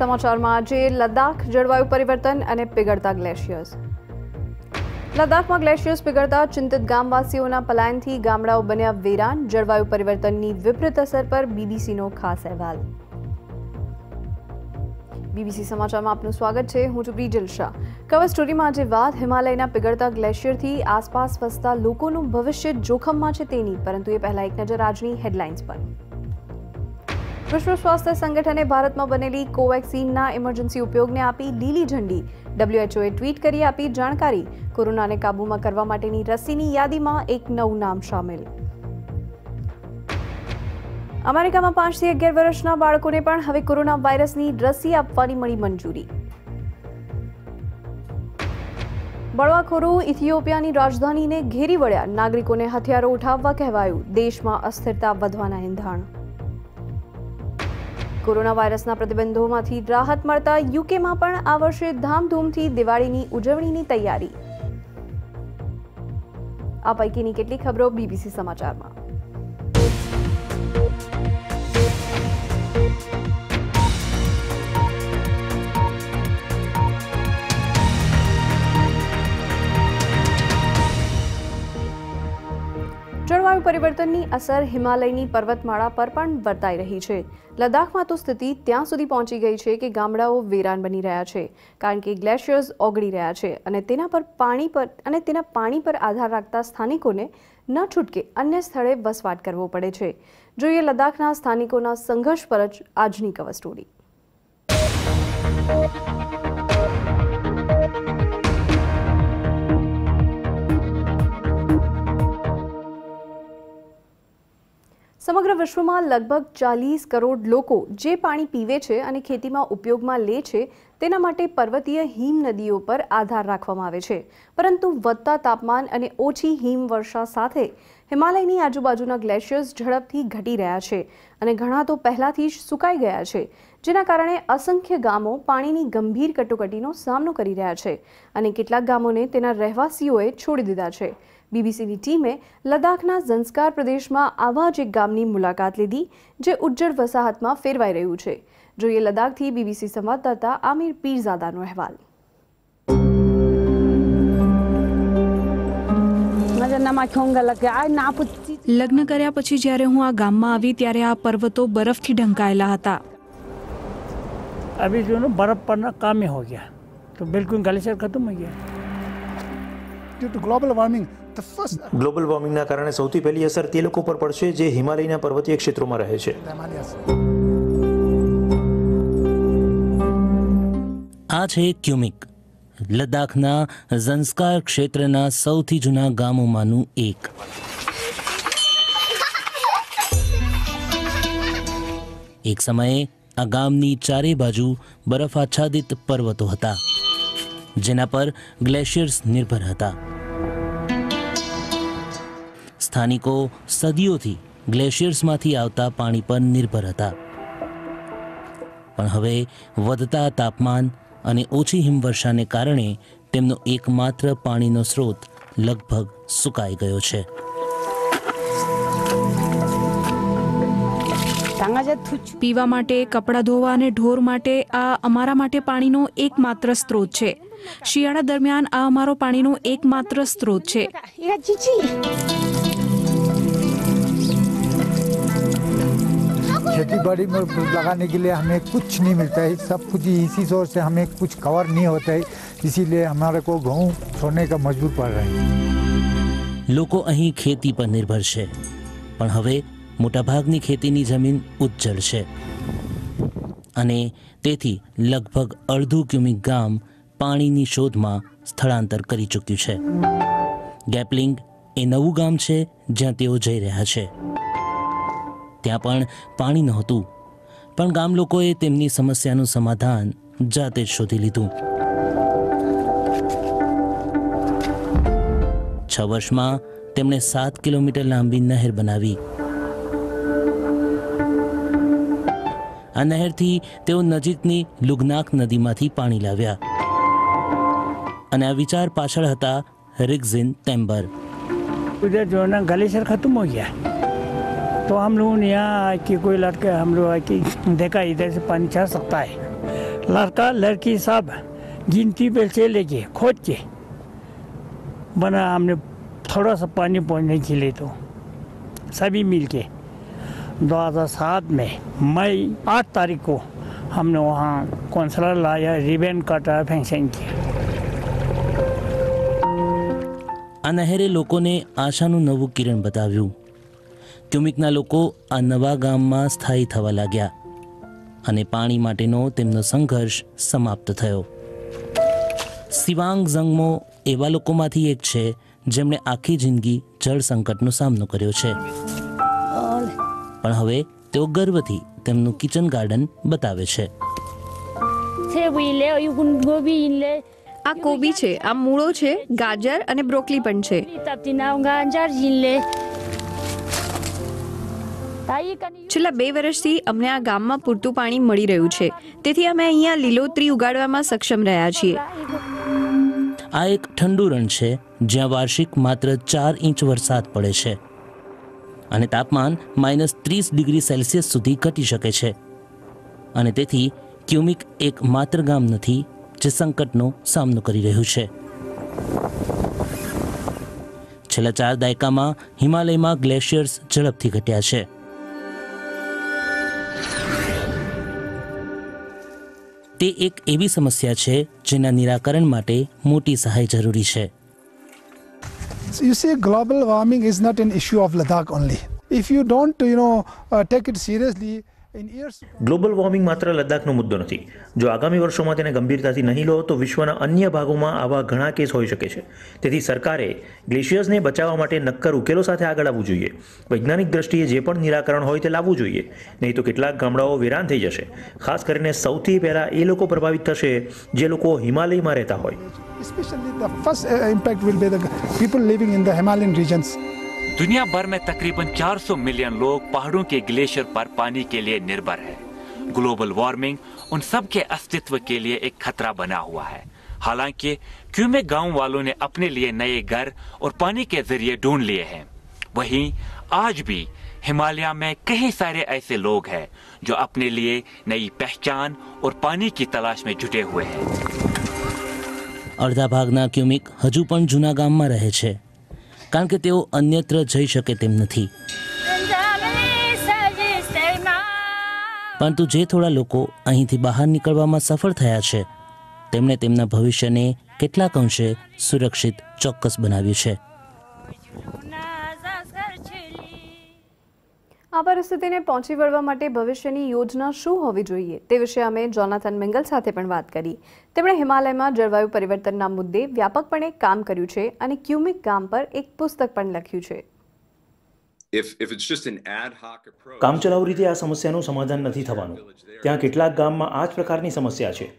સમાચારમાં આજે લદ્દાખ જળવાયુ પરિવર્તન અને પીગળતા ગ્લેશિયર્સ. લદ્દાખમાં ગ્લેશિયર્સ પીગળતા ચિંતિત ગામવાસીઓના પલાયનથી ગામડાઓ બન્યા વેરાન. જળવાયુ પરિવર્તનની વિપરીત અસર પર બીબીસીનો ખાસ અહેવાલ. બીબીસી સમાચારમાં આપનું સ્વાગત છે. હું છું બ્રિજલ શાહ. કવર સ્ટોરીમાં આજે વાત. હિમાલયના પીગળતા ગ્લેશિયરથી આસપાસ વસતા લોકોનું ભવિષ્ય જોખમમાં છે તેની, પરંતુ એ પહેલા એક નજર આજની હેડલાઇન્સ પર. વિશ્વ સ્વાસ્થ્ય સંગઠને ભારતમાં બનેલી કોવેક્સિનના ઇમરજન્સી ઉપયોગને આપી લીલી ઝંડી. ડબ્લ્યુએચઓએ ટ્વીટ કરી આપી જાણકારી. કોરોનાને કાબૂમાં કરવા માટેની રસીની યાદીમાં એક નવું નામ સામેલ. અમેરિકામાં પાંચથી અગિયાર વર્ષના બાળકોને પણ હવે કોરોના વાયરસની રસી આપવાની મળી મંજૂરી. બળવાખોરો ઇથિયોપિયાની રાજધાનીને ઘેરી વળ્યા. નાગરિકોને હથિયારો ઉઠાવવા કહેવાયું. દેશમાં અસ્થિરતા વધવાના એંધાણ કોરોના વાયરસના પ્રતિબંધોમાંથી રાહત મળતા યુકેમાં પણ આ વર્ષે ધામધૂમથી દિવાળીની ઉજવણીની તૈયારી. આ પૈકીની કેટલીક ખબરો બીબીસી સમાચારમાં. પરિવર્તનની અસર હિમાલયની પર્વતમાળા પર પણ વર્તાઈ રહી છે. લદ્દાખમાં તો સ્થિતિ ત્યાં સુધી પહોંચી ગઈ છે કે ગામડાઓ વેરાન બની રહ્યા છે, કારણ કે ગ્લેશિયર્સ ઓગળી રહ્યા છે અને તેના પર પાણી પર, અને તેના પાણી પર આધાર રાખતા સ્થાનિકોને ન છૂટકે અન્ય સ્થળે વસવાટ કરવો પડે છે. જોઈએ લદ્દાખના સ્થાનિકોના સંઘર્ષ પર જ આજની કવર સ્ટોરી સમગ્ર વિશ્વમાં લગભગ ચાલીસ કરોડ લોકો જે પાણી પીવે છે અને ખેતીમાં ઉપયોગમાં લે છે, તેના માટે પર્વતીય હિમ નદીઓ પર આધાર રાખવામાં આવે છે. પરંતુ વધતા તાપમાન અને ઓછી હિમવર્ષા સાથે હિમાલયની આજુબાજુના ગ્લેશિયર્સ ઝડપથી ઘટી રહ્યા છે અને ઘણા તો પહેલાંથી જ સુકાઈ ગયા છે, જેના કારણે અસંખ્ય ગામો પાણીની ગંભીર કટોકટીનો સામનો કરી રહ્યા છે અને કેટલાક ગામોને તેના રહેવાસીઓએ છોડી દીધા છે. બીબીસીની ટીમે લદ્દાખના ઝંસ્કાર પ્રદેશમાં આવા જ એક ગામની મુલાકાત લીધી જે ઉજ્જડ વસાહતમાં ફેરવાઈ રહ્યું છે જોઈએ લદ્દાખથી બીબીસી સંવાદદાતા આમિર પીરઝાદાનો અહેવાલ લગ્ન કર્યા પછી જ્યારે હું આ ગામમાં આવી ત્યારે આ પર્વતો બરફથી ઢંકાયેલા હતા अभी जो है ना बर्फ़ पड़ना काम ही हो गया तो बिल्कुल ग्लेशियर खत्म हो गया due to global warming, the first global વોર્મિંગના કારણે સૌથી પહેલી અસર તે લોકો પર પડશે જે હિમાલયના પર્વતીય ક્ષેત્રોમાં રહે છે. આ છે ક્યુમિક લદ્દાખના ઝંસ્કાર ક્ષેત્રના સૌથી જૂના ગામોમાંનું એક. એક સમયે આ ગામની ચારે બાજુ બરફ આચ્છાદિત પર્વતો હતા જેના પર ગ્લેશિયર્સ નિર્ભર હતા. સ્થાનિકો સદીઓથી ગ્લેશિયર્સમાંથી આવતા પાણી પર નિર્ભર હતા. પણ હવે વધતા તાપમાન અને ઓછી હિમવર્ષાને કારણે તેમનો એકમાત્ર પાણીનો સ્ત્રોત લગભગ સુકાઈ ગયો છે. પીવા માટે, કપડાં ધોવા અને ઢોર માટે આ અમારા માટે પાણીનો એકમાત્ર સ્ત્રોત છે. શિયાળા દરમિયાન આ અમારો પાણીનો એકમાત્ર સ્ત્રોત છે. खेती बाड़ी में लगाने के लिए हमें कुछ नहीं मिलता है सब कुछ इसी सोर्स से हमें कुछ कवर नहीं होता है इसीलिए हमारे को घऊँ छोड़ने का मजबूर पड़ रहा है લોકો અહીં ખેતી પર નિર્ભર છે પણ હવે મોટાભાગની ખેતીની જમીન ઉજ્જડ છે અને તેથી લગભગ અડધું ક્યુમિક ગામ પાણીની શોધમાં સ્થળાંતર કરી ચૂક્યું છે ગેપલિંગ એ નવું ગામ છે જ્યાં તેઓ જઈ રહ્યા છે ત્યાં પણ પાણી નહોતું. પણ ગામ લોકોએ તેમની સમસ્યાનું સમાધાન જાતે જ શોધી લીધું. છ વર્ષમાં તેમણે સાત કિલોમીટર લાંબી નહેર બનાવી. આ નહેરથી તેઓ નજીકની લુગનાક નદીમાંથી પાણી લાવ્યા. અને આ વિચાર પાછળ હતા રિગ્ઝિન ટેમ્બર. ગુજરાત જોડના ગાલીસર ખતમ હો ગયા. तो हम लोगों ने यहाँ आके कोई लड़के हम लोग आके देखा इधर से पानी चढ़ सकता है लड़का लड़की सब गिनती पे से लेके खोद के बना हमने थोड़ा सा पानी पहुंचने के लिए तो सभी मिल के 2007 में मई आठ तारीख को हमने वहाँ कौंसलर लाया रिबन कटा फैंक्शन किया આ નહેરે લોકોને આશાનું નવું કિરણ બતાવ્યું ક્યુમિકના લોકો આ નવા ગામમાં સ્થાયી થવા લાગ્યા અને પાણી માટેનો તેમનો સંઘર્ષ સમાપ્ત થયો. સિવાંગ ઝંગમો એવા લોકોમાંથી એક છે જેમણે આખી જિંદગી જળ સંકટનો સામનો કર્યો છે. પણ હવે તેઓ ગર્વથી તેમનું કિચન ગાર્ડન બતાવે છે. આ કોબી છે આ મૂળો છે ગાજર અને બ્રોકલી પણ છે. છેલ્લા બે વર્ષથી અમને આ ગામમાં પૂરતું પાણી મળી રહ્યું છે. તેથી અમે અહીંયા લીલોતરી ઉગાડવામાં સક્ષમ રહ્યા છીએ. આ એક ઠંડુ રણ છે, જ્યાં વાર્ષિક માત્ર ચાર ઇંચ વરસાદ પડે છે. અને તાપમાન માઇનસ ત્રીસ ડિગ્રી સેલ્સિયસ સુધી ઘટી શકે છે. અને તેથી ક્યુમિક એક માત્ર ગામ નથી, જે સંકટનો સામનો કરી રહ્યું છે. છેલ્લા ચાર દાયકામાં હિમાલયમાં ગ્લેશિયર્સ ઝડપથી ઘટ્યા છે. તે એક એવી સમસ્યા છે જેના નિરાકરણ માટે મોટી સહાય જરૂરી છે see, global warming is not an issue of Ladakh only. If you don't, you know, uh, take it seriously, global warming માત્ર લદ્દાખનો મુદ્દો નથી. જો આગામી વર્ષોમાં તેને ગંભીરતાથી નહીં લો તો વિશ્વના અન્ય ભાગોમાં આવા ઘણા કેસ હોઈ શકે છે. તેથી સરકારે ગ્લેશિયર્સને બચાવવા માટે નક્કર ઉકેલો સાથે આગળ આવવું જોઈએ. વૈજ્ઞાનિક દ્રષ્ટિએ જે પણ નિરાકરણ હોય તે લાવવું જોઈએ. નહીં તો કેટલાક ગામડાઓ વેરાન થઈ જશે. ખાસ કરીને સૌથી પહેલાં એ લોકો પ્રભાવિત થશે જે લોકો હિમાલયમાં રહેતા હોય. Especially the first uh, impact will be the people living in the Himalayan regions. दुनिया भर में तकरीबन 400 मिलियन लोग पहाड़ों के ग्लेशियर पर पानी के लिए निर्भर है ग्लोबल वार्मिंग उन सब के अस्तित्व के लिए एक खतरा बना हुआ है हालांकि क्यूमे गांव वालों ने अपने लिए नए घर और पानी के जरिए ढूंढ लिए हैं वहीं आज भी हिमालय में कई सारे ऐसे लोग हैं जो अपने लिए नई पहचान और पानी की तलाश में जुटे हुए हैं અડધા ભાગના ક્યુમિક હજુ પણ જૂના ગામમાં રહે છે કારણ કે તેઓ અન્યત્ર જઈ શકે તેમ નથી. પરંતુ જે થોડા લોકો અહીંથી બહાર નીકળવામાં સફળ થયા છે, તેમણે તેમના ભવિષ્યને કેટલાક અંશે સુરક્ષિત ચોક્કસ બનાવ્યું છે. આ પરિસ્થિતિને પહોંચી વળવા માટે ભવિષ્યની યોજના શું હોવી જોઈએ તે વિશે અમે જોનાથન મેંગલ સાથે પણ વાત કરી. તેમણે હિમાલયમાં જળવાયુ પરિવર્તનના મુદ્દે વ્યાપકપણે કામ કર્યું છે અને ક્યુમિક ગામ પર એક પુસ્તક પણ લખ્યું છે. કામચલાઉ રીતે આ સમસ્યાનું સમાધાન નથી થવાનું. ત્યાં કેટલાક ગામમાં આ જ પ્રકારની સમસ્યા છે.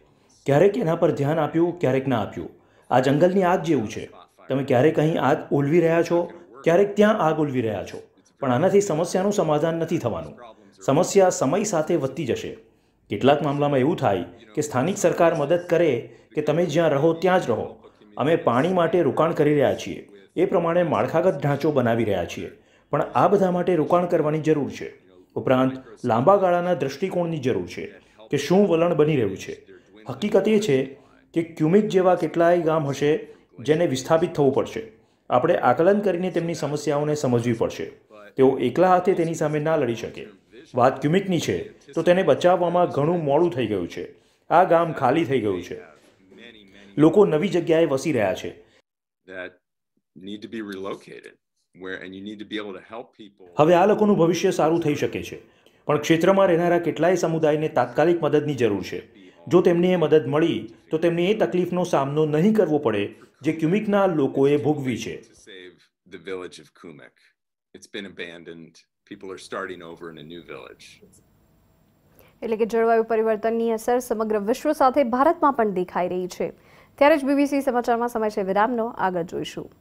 ક્યારેક એના પર ધ્યાન આપ્યું ક્યારેક ના આપ્યું. આ જંગલની આગ જેવું છે. તમે ક્યારેક અહીં આગ ઓલવી રહ્યા છો? ક્યારેક ત્યાં આગ ઓલવી રહ્યા છો? પણ આનાથી સમસ્યાનું સમાધાન નથી થવાનું. સમસ્યા સમય સાથે વધતી જશે. કેટલાક મામલામાં એવું થાય કે સ્થાનિક સરકાર મદદ કરે કે તમે જ્યાં રહો ત્યાં જ રહો. અમે પાણી માટે રોકાણ કરી રહ્યા છીએ. એ પ્રમાણે માળખાગત ઢાંચો બનાવી રહ્યા છીએ. પણ આ બધા માટે રોકાણ કરવાની જરૂર છે. ઉપરાંત લાંબા ગાળાના દૃષ્ટિકોણની જરૂર છે કે શું વલણ બની રહ્યું છે. હકીકત એ છે કે ક્યુમિક જેવા કેટલાય ગામ હશે જેને વિસ્થાપિત થવું પડશે. આપણે આકલન કરીને તેમની સમસ્યાઓને સમજવી પડશે. તેઓ એકલા હાથે તેની સામે ના લડી શકે. વાત ક્યુમિકની છે તો તેને બચાવવામાં ઘણું મોડું થઈ ગયું છે. આ ગામ ખાલી થઈ ગયું છે. લોકો નવી જગ્યાએ વસી રહ્યા છે. હવે આ લોકોનું ભવિષ્ય સારું થઈ શકે છે. પણ ક્ષેત્રમાં રહેનારા કેટલાય સમુદાયને તાત્કાલિક મદદની જરૂર છે. જો તેમને એ મદદ મળી તો તેમને એ તકલીફનો સામનો નહીં કરવો પડે જે ક્યુમિકના લોકોએ ભોગવી છે. It's been abandoned. People are starting over in a new village. એટલે કે જળવાયુ પરિવર્તનની અસર સમગ્ર વિશ્વ સાથે ભારતમાં પણ દેખાઈ રહી છે. ત્યારે જ બીબીસી સમાચારમાં સમય છે વિરામનો. આગળ જોઈશું.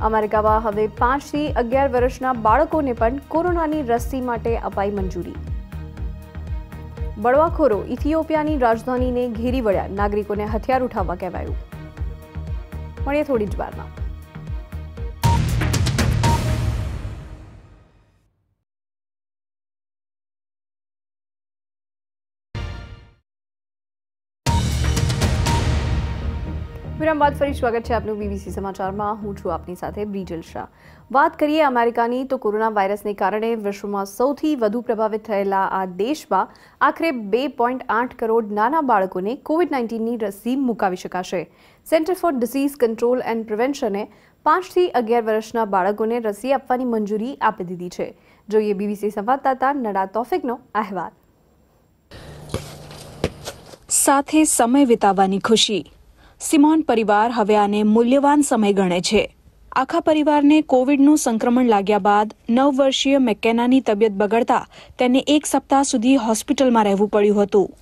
અમેરિકામાં હવે પાંચથી અગિયાર વર્ષના બાળકોને પણ કોરોનાની રસી માટે અપાઈ મંજૂરી. બળવાખોરો ઇથિયોપિયાની રાજધાનીને ઘેરી વળ્યા. નાગરિકોને હથિયાર ઉઠાવવા કહેવાયું. મળીએ થોડી જ વારમાં. વિરામ બાદ ફરી સ્વાગત છે આપનું બીબીસી સમાચારમાં. હું છું આપની સાથે બ્રિજલ શાહ. વાત કરીએ અમેરિકાની, તો કોરોના વાયરસને કારણે વિશ્વમાં સૌથી વધુ પ્રભાવિત થયેલા આ દેશમાં આખરે બે પોઈન્ટ આઠ કરોડ નાના બાળકોને કોવિડ નાઇન્ટીનની રસી મુકાવી શકાશે. Centre for disease control and પ્રિવેન્શને પાંચથી અગિયાર વર્ષના બાળકોને રસી આપવાની મંજૂરી આપી દીધી છે. જોઈએ બીબીસી સંવાદદાતા નડા તોફિકનો અહેવાલ. સાથે સમય વિતાવવાની ખુશી. સિમોન પરિવાર હવે આને મૂલ્યવાન સમય ગણે છે. આખા પરિવારને કોવિડનું સંક્રમણ લાગ્યા બાદ નવ વર્ષીય મેકેનાની તબિયત બગડતા તેને એક સપ્તાહ સુધી હોસ્પિટલમાં રહેવું પડ્યું હતું.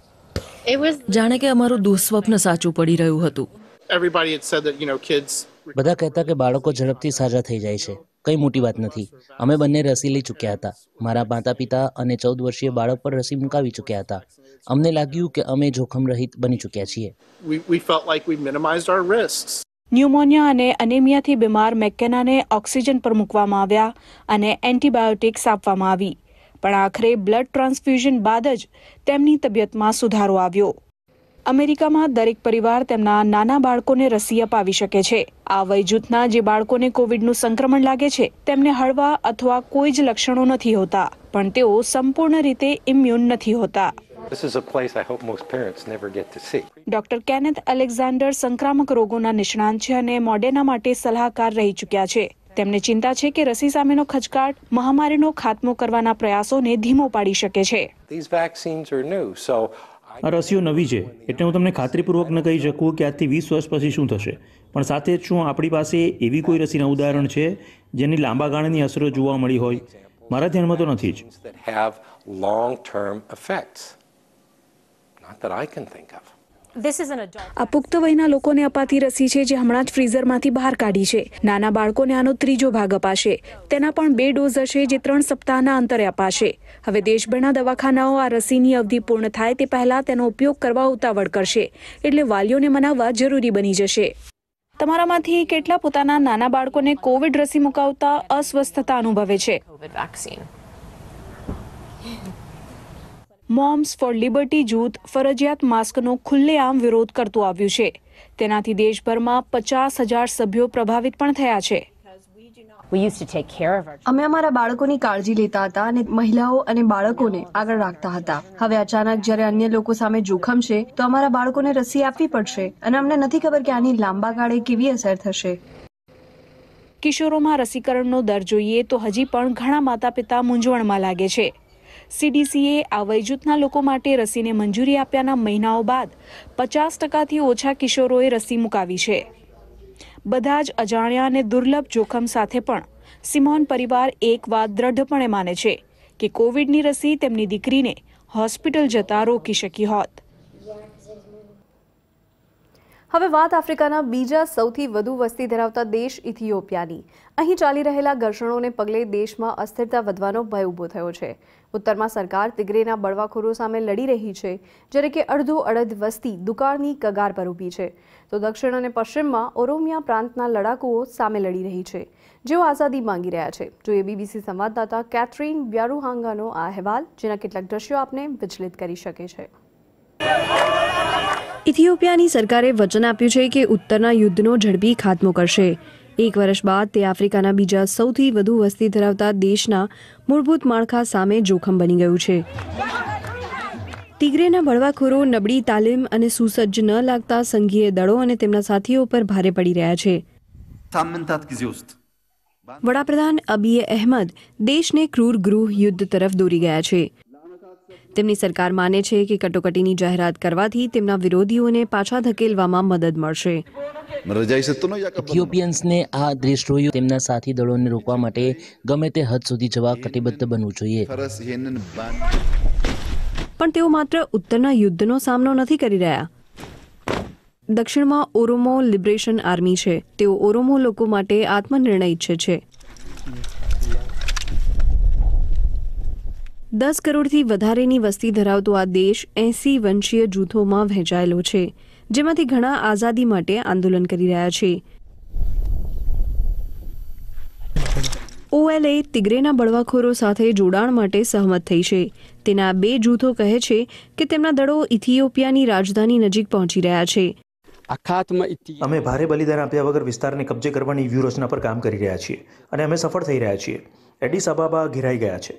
જાણે કે અમારું દુઃસ્વપ્ન સાચું પડી રહ્યું હતું. બધા કહેતા કે બાળકો ઝડપથી સાજા થઈ જાય છે. કંઈ મોટી વાત નથી. અમે બંને રસી લઈ ચૂક્યા હતા. મારા માતા પિતા અને ચૌદ વર્ષીય બાળક પર રસી મુકાવી ચૂક્યા હતા. અમને લાગ્યું કે અમે જોખમ રહિત બની ચૂક્યા છીએ. ન્યુમોનિયા અને અનેમિયાથી બીમાર મેકેનાને ઓક્સિજન પર મૂકવામાં આવ્યા અને એન્ટીબાયોટિક્સ આપવામાં આવી. પણ આખરે બ્લડ ટ્રાન્સફ્યુઝન બાદ જ તેમની તબિયતમાં સુધારો આવ્યો. અમેરિકામાં દરેક પરિવાર તેમના નાના બાળકોને રસી અપાવી શકે છે. આ વયજૂથના જે બાળકોને કોવિડનું સંક્રમણ લાગે છે તેમને હળવા અથવા કોઈ જ લક્ષણો નથી હોતા પણ તેઓ સંપૂર્ણ રીતે ઇમ્યુન નથી હોતા. ડોક્ટર કેનેથ અલેક્ઝાન્ડર સંક્રામક રોગોના નિષ્ણાંત છે અને મોડેના માટે સલાહકાર રહી ચૂક્યા છે. તેમને ચિંતા છે કે રસી સામેનો ખચકાટ મહામારીનો ખાત્મો કરવાના પ્રયાસોને ધીમો પાડી શકે છે. આ રસીઓ નવી છે, એટલે હું તમને ખાતરીપૂર્વક ન કહી શકું કે આજથી વીસ વર્ષ પછી શું થશે પણ સાથે જ શું આપણી પાસે એવી કોઈ રસીના ઉદાહરણ છે, જેની લાંબા ગાળાની અસરો જોવા મળી હોય મારા ધ્યાનમાં તો નથી જ. Not that I can think of. આ પુખ્ત વયના લોકોને અપાતી રસી છે જે હમણાં જ ફ્રીઝરમાંથી બહાર કાઢી છે. નાના બાળકોને આનો ત્રીજો ભાગ અપાશે. તેના પણ બે ડોઝ હશે જે ત્રણ સપ્તાહના અંતરે અપાશે. હવે દેશભરના દવાખાનાઓ આ રસીની અવધિ પૂર્ણ થાય તે પહેલા તેનો ઉપયોગ કરવા ઉતાવળ કરશે. એટલે વાલીઓને મનાવવા જરૂરી બની જશે. તમારામાંથી કેટલા પોતાના નાના બાળકોને કોવિડ રસી મુકાવતા અસ્વસ્થતા અનુભવે છે? મોમ્સ ફોર લિબર્ટી જૂથ ફરજિયાત માસ્કનો ખુલ્લેઆમ વિરોધ કરતું આવ્યું છે. તેનાથી દેશભરમાં પચાસ હજાર સભ્યો પ્રભાવિત પણ થયા છે. અમે અમારા બાળકોની કાળજી લેતા હતા અને મહિલાઓ અને બાળકોને આગળ રાખતા હતા. હવે અચાનક જ્યારે અન્ય લોકો સામે જોખમ છે તો અમારા બાળકોને રસી આપવી પડશે અને અમને નથી ખબર કે આની લાંબા ગાળે કેવી અસર થશે. કિશોરોમાં રસીકરણનો દર જોઈએ તો હજી પણ ઘણા માતા પિતા મૂંઝવણમાં લાગે છે. સીડીસીએ આ વયજૂથના લોકો માટે રસીને મંજૂરી આપ્યાના મહિનાઓ બાદ પચાસ ટકાથી ઓછા કિશોરોએ રસી મુકાવી છે. બધા જ અજાણ્યા અને દુર્લભ જોખમ સાથે પણ સિમોન પરિવાર એક વાત દ્રઢપણે માને છે કે કોવિડની રસી તેમની દીકરીને હોસ્પિટલ જતા રોકી શકી હોત. હવે વાત આફ્રિકાના બીજા સૌથી વધુ વસ્તી ધરાવતા દેશ ઇથિયોપિયાની. અહીં ચાલી રહેલા ઘર્ષણોને પગલે દેશમાં અસ્થિરતા વધવાનો ભય ઊભો થયો છે. ઉત્તરમાં સરકાર તિગ્રેના બળવાખોરો સામે લડી રહી છે, જ્યારે કે અડધો અડધ વસ્તી દુકાળની કગાર પર ઊભી છે. તો દક્ષિણ અને પશ્ચિમમાં ઓરોમિયા પ્રાંતના લડાકુઓ સામે લડી રહી છે, જેઓ આઝાદી માંગી રહ્યા છે. જોઈએ બીબીસી સંવાદદાતા કેથરીન બ્યારુહાંગાનો આ અહેવાલ, જેના કેટલાક દ્રશ્યો આપને વિચલિત કરી શકે છે. ઇથિયોપિયાની સરકારે વચન આપ્યું છે કે ઉત્તરના યુદ્ધનો ઝડપી ખાત્મો કરશે. એક વર્ષ બાદ તે આફ્રિકાના બીજા સૌથી વધુ વસ્તી ધરાવતા દેશના મૂળભૂત માળખા સામે જોખમ બની ગયું છે. તિગ્રેના બળવાખોરો નબળી તાલીમ અને સુસજ્જ ન લાગતા સંઘીય દળો અને તેમના સાથીઓ પર ભારે પડી રહ્યા છે. વડાપ્રધાન અબીએ અહેમદ દેશને ક્રૂર ગૃહ યુદ્ધ તરફ દોરી ગયા છે. તેમની સરકાર માને છે કે કટોકટીની જાહેરાત કરવાથી તેમના વિરોધીઓને પાછા ધકેલવામાં મદદ મળશે. ઇથિયોપિયન્સને આ દેશદ્રોહીઓ તેમના સાથી દળોને રોકવા માટે ગમે તે હદ સુધી જવા કટિબદ્ધ બનવું જોઈએ. પણ તેઓ માત્ર ઉત્તરના યુદ્ધનો સામનો નથી કરી રહ્યા. દક્ષિણમાં ઓરોમો લિબરેશન આર્મી છે. તેઓ ઓરોમો લોકો માટે આત્મનિર્ણય ઈચ્છે છે. દસ કરોડથી વધારેની વસ્તી ધરાવતો આ દેશ એસી વંશીય જૂથોમાં વહેંચાયેલો છે જેમાંથી ઘણા આઝાદી માટે આંદોલન કરી રહ્યા છે. ઓએલએ તિગ્રેના બળવાખોરો સાથે જોડાણ માટે સહમત થઈ છે. તેના બે જૂથો કહે છે કે તેમના દળો ઇથિયોપિયાની રાજધાની નજીક પહોંચી રહ્યા છે. અમે ભારે બલિદાન આપ્યા વગર વિસ્તારને કબજે કરવાની વ્યૂહરચના પર કામ કરી રહ્યા છીએ અને અમે સફળ થઈ રહ્યા છીએ. એડિસ અબાબા ઘેરાઈ ગયા છે.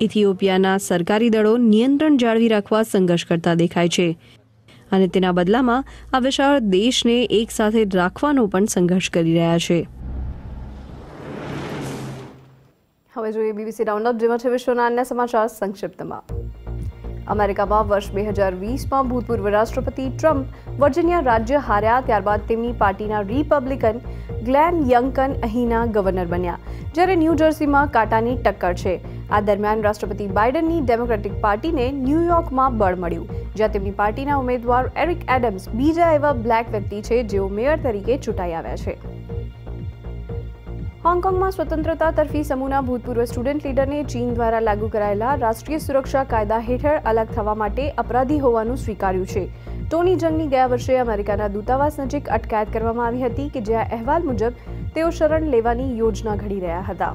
ઇથિયોપિયાના સરકારી દળો નિયંત્રણ જાળવી રાખવા સંઘર્ષ કરતા દેખાય છે. અને તેના બદલામાં આ વિશાળ દેશને એક સાથે રાખવાનો પણ સંઘર્ષ કરી રહ્યા છે. હવે જોઈએ બીબીસી રાઉન્ડઅપ જેમાં છે વિશ્વના અન્ય સમાચાર સંક્ષિપ્તમાં. અમેરિકામાં વર્ષ બે હજાર વીસમાં ભૂતપૂર્વ રાષ્ટ્રપતિ ટ્રમ્પ વર્જિનિયા રાજ્ય હાર્યા, ત્યારબાદ તેમની પાર્ટીના રિપબ્લિકન ગ્લેન યંકન અહીંના ગવર્નર બન્યા, જ્યારે ન્યૂ જર્સીમાં કાંટાની ટક્કર છે. આ દરમિયાન રાષ્ટ્રપતિ બાઇડનની ડેમોક્રેટિક પાર્ટીને ન્યૂયોર્કમાં બળ મળ્યું, જ્યાં તેમની પાર્ટીના ઉમેદવાર એરિક એડમ્સ બીજા એવા બ્લેક વ્યક્તિ છે જેઓ મેયર તરીકે ચૂંટાઈ આવ્યા છે. હોંગકોંગમાં સ્વતંત્રતા તરફી સમૂહના ભૂતપૂર્વ સ્ટુડન્ટ લીડરને ચીન દ્વારા લાગુ કરાયેલા રાષ્ટ્રીય સુરક્ષા કાયદા હેઠળ અલગ થવા માટે અપરાધી હોવાનું સ્વીકાર્યું છે. ટોની જંગની ગયા વર્ષે અમેરિકાના દૂતાવાસ નજીક અટકાયત કરવામાં આવી હતી કે જ્યાં અહેવાલ મુજબ તેઓ શરણ લેવાની યોજના ઘડી રહ્યા હતા.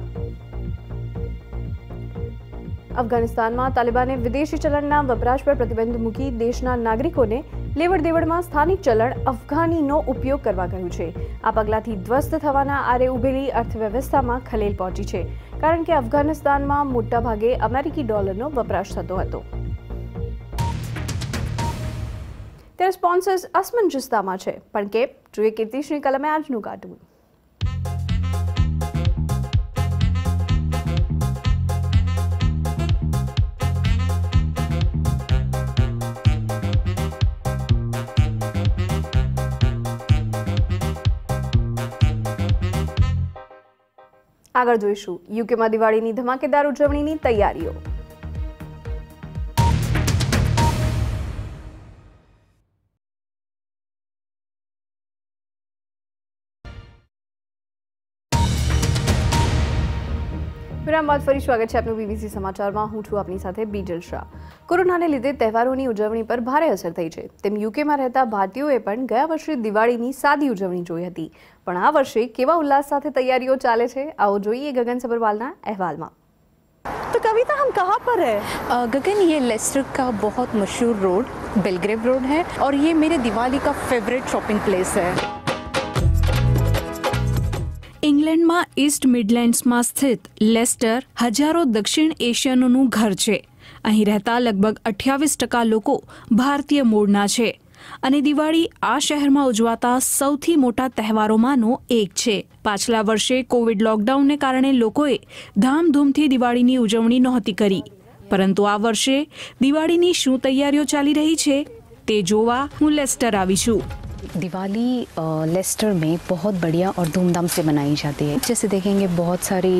અફઘાનિસ્તાનમાં તાલિબાને વિદેશી ચલણના વપરાશ પર પ્રતિબંધ મૂકી દેશના નાગરિકોને લેવડ દેવડમાં સ્થાનિક ચલણ અફઘાનીનો ઉપયોગ કરવા કહ્યું છે. આ પગલાંથી ધ્વસ્ત થવાના આરે ઉભેલી અર્થવ્યવસ્થામાં ખલેલ પહોંચી છે. કારણ કે અફઘાનિસ્તાનમાં મોટાભાગે અમેરિકી ડોલરનો વપરાશ થતો હતો. ત્યારે સ્પોન્સર્સ અસમંજસતામાં છે. પણ કે જોઈએ કીર્તિશ્રી કલમે આજનું કાર્ટૂન. આગળ જોઈશું. યુકેમાં દિવાળીની ધમાકેદાર ઉજવણીની તૈયારીઓ. વિરામ બાદ ફરી સ્વાગત છે આપનું બીબીસી સમાચારમાં હું છું આપની સાથે બીજલ શાહ કોરોનાને લીધે તહેવારોની ઉજવણી પર ભારે અસર થઈ છે તેમ યુકેમાં રહેતા ભારતીયોએ પણ ગયા વર્ષે દિવાળીની સાદી ઉજવણી જોઈ હતી પણ આ વર્ષે કેવા ઉલ્લાસ સાથે તૈયારીઓ ચાલે છે આવો જોઈએ ગગન સબરવાલના અહેવાલમાં तो कविता हम कहाँ पर है गगन ये लेस्टर का बहुत मशहूर रोड बेलग्रेव रोड है और ये मेरे दिवाली का फेवरेट शॉपिंग प्लेस है ઇંગ્લેન્ડમાં ઇસ્ટ મિડલેન્ડ્સમાં સ્થિત લેસ્ટર હજારો દક્ષિણ એશિયનોનું ઘર છે. અહીં રહેતા લગભગ અઠ્યાવીસ ટકા લોકો ભારતીય મૂળના છે. અને દિવાળી આ શહેરમાં ઉજવાતા સૌથી મોટા તહેવારોમાંનો એક છે. પાછલા વર્ષે કોવિડ લોકડાઉનને કારણે લોકોએ ધામધૂમથી દિવાળીની ઉજવણી નહોતી કરી. પરંતુ આ વર્ષે દિવાળીની શું તૈયારીઓ ચાલી રહી છે તે જોવા હું લેસ્ટર આવી છું. दिवाली लेस्टर में बहुत बढ़िया और धूमधाम से मनाई जाती है जैसे देखेंगे बहुत सारी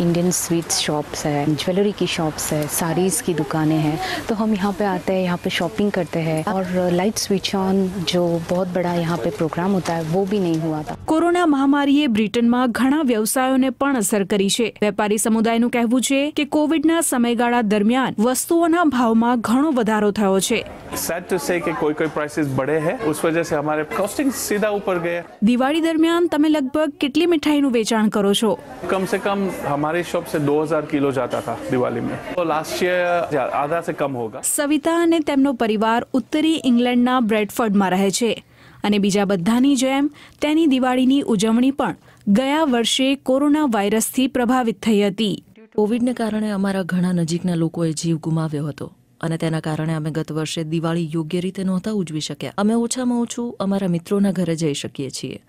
इंडियन स्वीट्स शॉप्स है ज्वेलरी की शॉप्स है साड़ीज़ की दुकानें हैं तो हम यहाँ पे आते हैं यहाँ पे शॉपिंग करते हैं और लाइट स्विच ऑन जो बहुत बड़ा यहाँ पे प्रोग्राम होता है वो भी नहीं हुआ था કોરોના મહામારીએ બ્રિટનમાં ઘણા વ્યવસાયોને પણ અસર કરી છે વેપારી સમુદાયનું કહેવું છે કે કોવિડના સમયગાળા દરમિયાન વસ્તુઓના ભાવમાં ઘણો વધારો થયો છે सैड टू से कि कोई कोई प्राइसेस बढ़े हैं उस वजह से हमारे कॉस्टिंग सीधा ऊपर गए દિવાળી દરમિયાન તમે લગભગ કેટલી મીઠાઈનું વેચાણ કરો છો कम से कम हमारी शॉप से 2000 किलो जाता था दिवाली में तो लास्ट ईयर आधा से कम होगा સવિતા અને તેમનો પરિવાર ઉત્તરી ઇંગ્લેન્ડના બ્રેડફર્ડમાં રહે છે અને બીજા બધાની જેમ તેની દિવાળીની ઉજવણી પણ ગયા વર્ષે કોરોના વાયરસથી પ્રભાવિત થઈ હતી કોવિડને કારણે અમારા ઘણા નજીકના લોકોએ જીવ ગુમાવ્યો હતો અને તેના કારણે અમે ગત વર્ષે દિવાળી યોગ્ય રીતે નહોતા ઉજવી શક્યા. અમે ઓછામાં ઓછું અમારા મિત્રોના ઘરે જઈ શકીએ છીએ,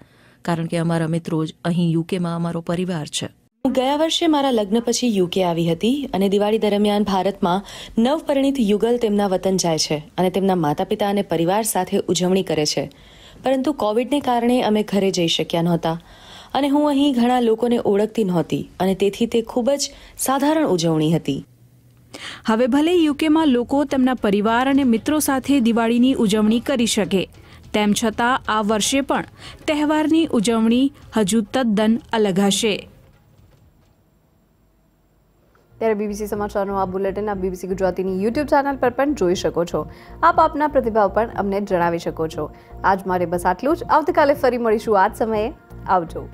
કારણ કે અમારા મિત્રો જ અહીં યુકેમાં અમારો પરિવાર છે. હું ગયા વર્ષે મારા લગ્ન પછી યુકે આવી હતી અને દિવાળી દરમિયાન ભારતમાં નવપરિણીત યુગલ તેમના વતન જાય છે અને તેમના માતા પિતા અને પરિવાર સાથે ઉજવણી કરે છે. પરંતુ કોવિડને કારણે અમે ઘરે જઈ શક્યા નહોતા અને હું અહીં ઘણા લોકોને ઓળખતી નહોતી અને તેથી તે ખૂબ જ સાધારણ ઉજવણી હતી. હવે ભલે યુકેમાં લોકો તેમના પરિવાર અને મિત્રો સાથે દિવાળીની ઉજવણી કરી શકે, તેમ છતાં આ વર્ષે પણ તહેવારની ઉજવણી હજુ તદ્દન અલગ હશે. ત્યારે બીબીસી સમાચારનું આ બુલેટિન આપ બીબીસી ગુજરાતીની યુટ્યુબ ચેનલ પર પણ જોઈ શકો છો. આપ આપના પ્રતિભાવ પણ અમને જણાવી શકો છો. આજ મારે બસ આટલું જ. આવતીકાલે ફરી મળીશું આ જ સમયે. આવજો.